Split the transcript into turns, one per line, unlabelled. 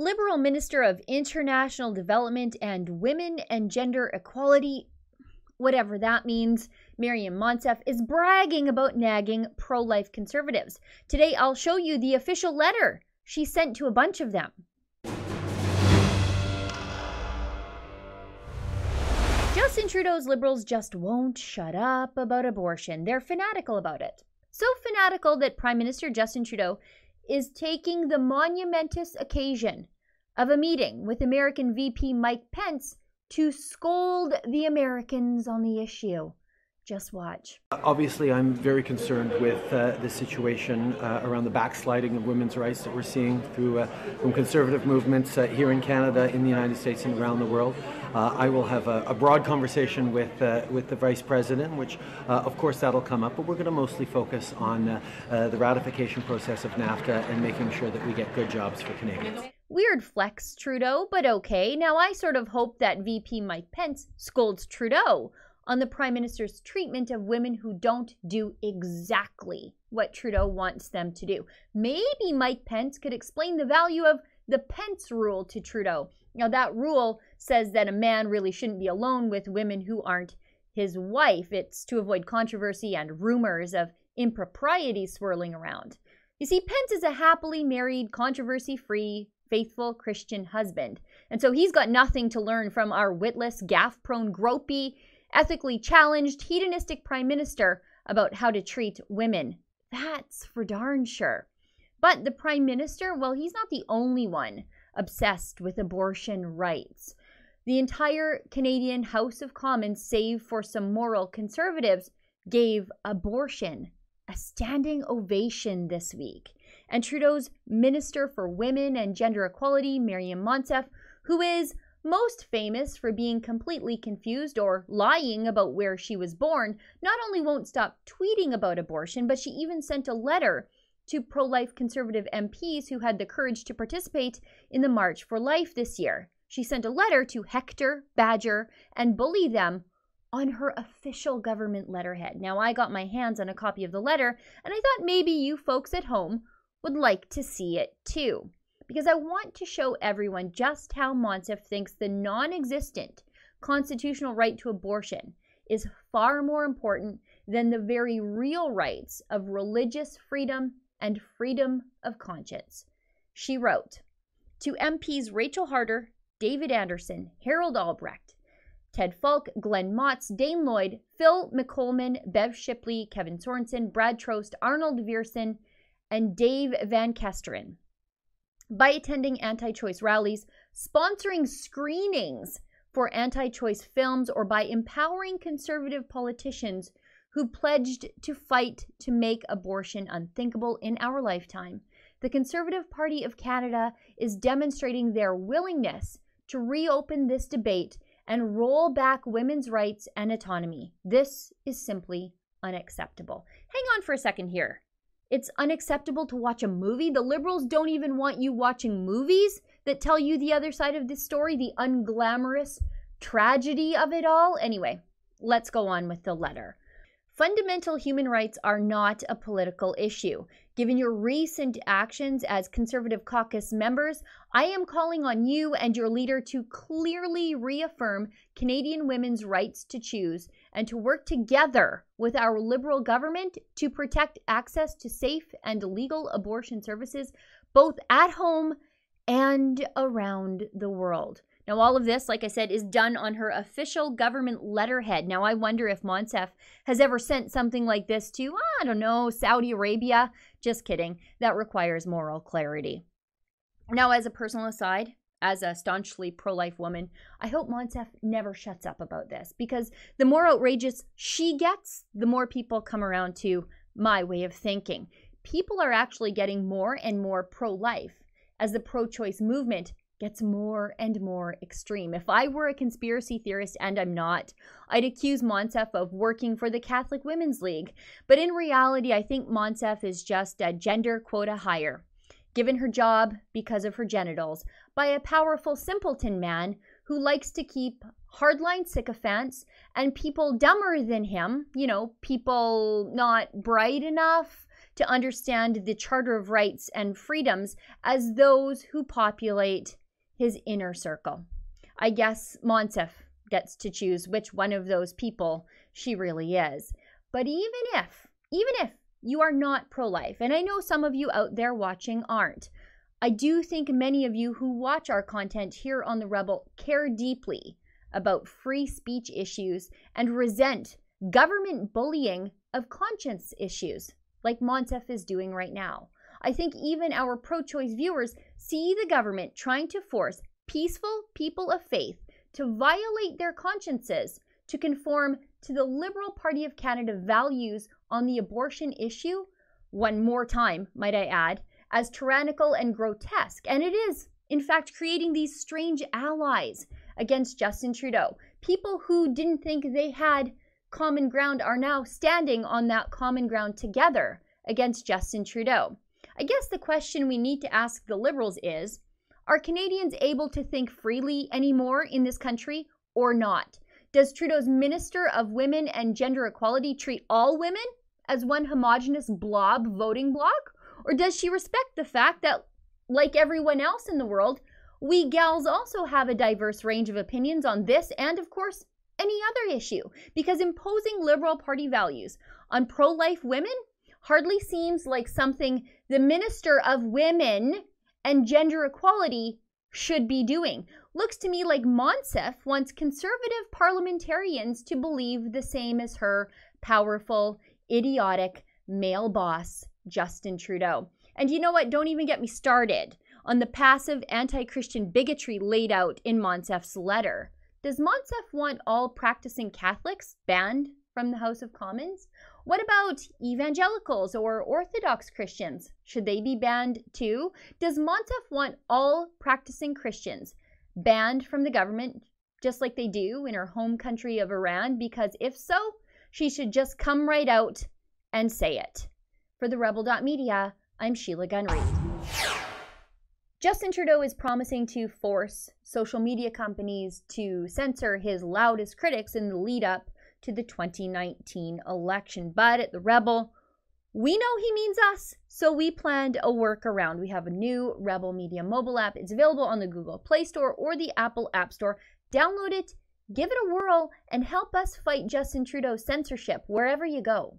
Liberal Minister of International Development and Women and Gender Equality, whatever that means, Maryam Monsef, is bragging about nagging pro life conservatives. Today, I'll show you the official letter she sent to a bunch of them. Justin Trudeau's Liberals just won't shut up about abortion. They're fanatical about it. So fanatical that Prime Minister Justin Trudeau is taking the monumentous occasion of a meeting with American VP Mike Pence to scold the Americans on the issue. Just watch.
Obviously, I'm very concerned with uh, the situation uh, around the backsliding of women's rights that we're seeing through uh, from conservative movements uh, here in Canada, in the United States, and around the world. Uh, I will have a, a broad conversation with uh, with the Vice President, which, of course, that'll come up. But we're going to mostly focus on the ratification process of NAFTA and making sure that we get good jobs for Canadians.
Weird flex, Trudeau, but okay. Now, I sort of hope that VP Mike Pence scolds Trudeau on the Prime Minister's treatment of women who don't do exactly what Trudeau wants them to do. Maybe Mike Pence could explain the value of the Pence rule to Trudeau. Now, that rule says that a man really shouldn't be alone with women who aren't his wife. It's to avoid controversy and rumors of impropriety swirling around. You see, Pence is a happily married, controversy free, faithful Christian husband. And so he's got nothing to learn from our witless, gaffe prone, gropey, ethically challenged, hedonistic prime minister about how to treat women. That's for darn sure. But the prime minister, well, he's not the only one obsessed with abortion rights. The entire Canadian House of Commons, save for some moral conservatives, gave abortion a standing ovation this week. And Trudeau's Minister for Women and Gender Equality, Maryam Monsef, who is most famous for being completely confused or lying about where she was born, not only won't stop tweeting about abortion, but she even sent a letter to pro life conservative MPs who had the courage to participate in the March for Life this year. She sent a letter to hector, badger, and bully them on her official government letterhead. Now, I got my hands on a copy of the letter, and I thought maybe you folks at home would like to see it too because I want to show everyone just how Monsef thinks the non existent constitutional right to abortion is far more important than the very real rights of religious freedom and freedom of conscience. She wrote to MPs Rachel Harder, David Anderson, Harold Albrecht, Ted Falk, Glen Motz, Dane Lloyd, Phil McColeman, Bev Shipley, Kevin Sorenson, Brad Trost, Arnold Viersen, and Dave Van Kesteren by attending anti choice rallies, sponsoring screenings for anti choice films, or by empowering conservative politicians who pledged to fight to make abortion unthinkable in our lifetime. The Conservative Party of Canada is demonstrating their willingness to reopen this debate and roll back women's rights and autonomy. This is simply unacceptable. Hang on for a second here. It's unacceptable to watch a movie. The liberals don't even want you watching movies that tell you the other side of the story, the unglamorous tragedy of it all. Anyway, let's go on with the letter. Fundamental human rights are not a political issue. Given your recent actions as Conservative caucus members, I am calling on you and your leader to clearly reaffirm Canadian women's rights to choose and to work together with our Liberal government to protect access to safe and legal abortion services both at home and around the world. Now, all of this, like I said, is done on her official government letterhead. Now, I wonder if Monsef has ever sent something like this to, I don't know, Saudi Arabia. Just kidding. That requires moral clarity. Now, as a personal aside, as a staunchly pro life woman, I hope Monsef never shuts up about this because the more outrageous she gets, the more people come around to my way of thinking. People are actually getting more and more pro life as the pro choice movement gets more and more extreme. If I were a conspiracy theorist, and I'm not, I'd accuse Monsef of working for the Catholic Women's League. But in reality, I think Monsef is just a gender quota hire, given her job because of her genitals, by a powerful simpleton man who likes to keep hardline sycophants and people dumber than him, you know, people not bright enough to understand the Charter of Rights and Freedoms as those who populate his inner circle. I guess Monsef gets to choose which one of those people she really is. But even if, even if you are not pro life, and I know some of you out there watching aren't, I do think many of you who watch our content here on The Rebel care deeply about free speech issues and resent government bullying of conscience issues, like Monsef is doing right now. I think even our pro choice viewers see the government trying to force peaceful people of faith to violate their consciences to conform to the Liberal Party of Canada values on the abortion issue, one more time, might I add, as tyrannical and grotesque. And it is, in fact, creating these strange allies against Justin Trudeau. People who didn't think they had common ground are now standing on that common ground together against Justin Trudeau. I guess the question we need to ask the Liberals is Are Canadians able to think freely anymore in this country or not? Does Trudeau's Minister of Women and Gender Equality treat all women as one homogenous blob voting bloc? Or does she respect the fact that, like everyone else in the world, we gals also have a diverse range of opinions on this and, of course, any other issue? Because imposing Liberal Party values on pro life women hardly seems like something the Minister of Women and Gender Equality should be doing. Looks to me like Monsef wants conservative parliamentarians to believe the same as her powerful, idiotic male boss Justin Trudeau. And you know what? Don't even get me started on the passive anti Christian bigotry laid out in Monsef's letter. Does Monsef want all practicing Catholics banned from the House of Commons? What about evangelicals or Orthodox Christians? Should they be banned too? Does Monsef want all practicing Christians banned from the government, just like they do in her home country of Iran? Because if so, she should just come right out and say it. For the Rebel.media, I'm Sheila Gunn Reid. Justin Trudeau is promising to force social media companies to censor his loudest critics in the lead up to the 2019 election. But at the Rebel, we know he means us, so we planned a workaround. We have a new Rebel Media mobile app. It's available on the Google Play Store or the Apple App Store. Download it, give it a whirl, and help us fight Justin Trudeau's censorship wherever you go.